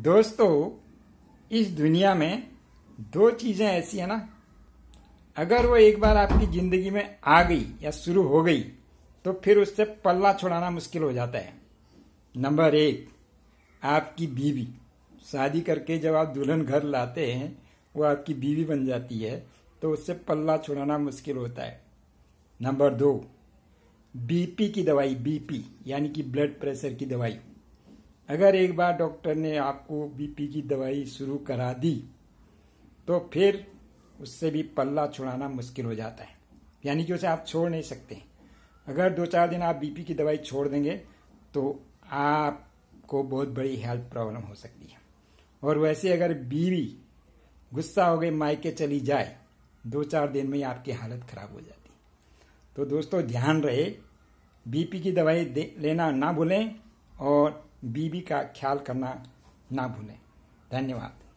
दोस्तों, इस दुनिया में दो चीज़ें ऐसी है ना। अगर वो एक बार आपकी ज़िंदगी में आ गई या शुरू हो गई तो फिर उससे पल्ला छुड़ाना मुश्किल हो जाता है। नंबर एक, आपकी बीवी। शादी करके जब आप दुल्हन घर लाते हैं, वो आपकी बीवी बन जाती है तो उससे पल्ला छुड़ाना मुश्किल होता है। नंबर दो, बीपी की दवाई, बीपी, यानी कि ब्लड प्रेशर की दवाई। अगर एक बार डॉक्टर ने आपको बीपी की दवाई शुरू करा दी तो फिर उससे भी पल्ला छुड़ाना मुश्किल हो जाता है। यानी कि उसे आप छोड़ नहीं सकते। अगर दो चार दिन आप बीपी की दवाई छोड़ देंगे तो आपको बहुत बड़ी हेल्थ प्रॉब्लम हो सकती है। और वैसे अगर बीवी गुस्सा हो गई, मायके चली जाए, दो चार दिन में ही आपकी हालत खराब हो जाती। तो दोस्तों, ध्यान रहे बीपी की दवाई लेना ना भूलें और बीबी का ख्याल करना ना भूलें। धन्यवाद।